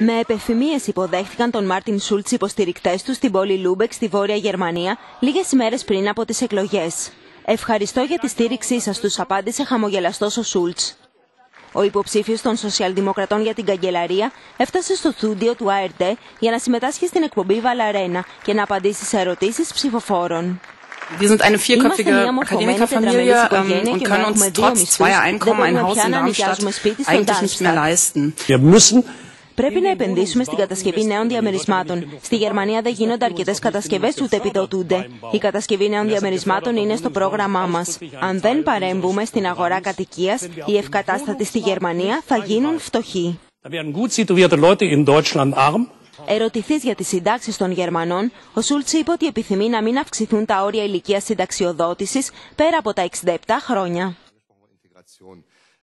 Με επευφημίες υποδέχτηκαν τον Μάρτιν Σούλτς υποστηρικτές του στην πόλη Λούμπεκ στη Βόρεια Γερμανία λίγες ημέρες πριν από τις εκλογές. Ευχαριστώ για τη στήριξή σας, τους απάντησε χαμογελαστός ο Σούλτς. Ο υποψήφιος των Σοσιαλδημοκρατών για την Καγκελαρία έφτασε στο στούντιο του ARD για να συμμετάσχει στην εκπομπή Wahlarena και να απαντήσει σε ερωτήσεις ψηφοφόρων. Wir sind eine vierköpfige Akademikerfamilie ähm, und können uns trotz zweier Einkommen ein Haus in Darmstadt eigentlich nicht mehr leisten. Wir müssen Πρέπει να επενδύσουμε στην κατασκευή νέων διαμερισμάτων. Στη Γερμανία δεν γίνονται αρκετές κατασκευές ούτε επιδοτούνται. Η κατασκευή νέων διαμερισμάτων είναι στο πρόγραμμά μας. Αν δεν παρέμβουμε στην αγορά κατοικίας, οι ευκατάστατοι στη Γερμανία θα γίνουν φτωχοί. Ερωτηθείς για τις συντάξεις των Γερμανών, ο Σούλτς είπε ότι επιθυμεί να μην αυξηθούν τα όρια ηλικίας συνταξιοδότησης πέρα από τα 67 χρόνια.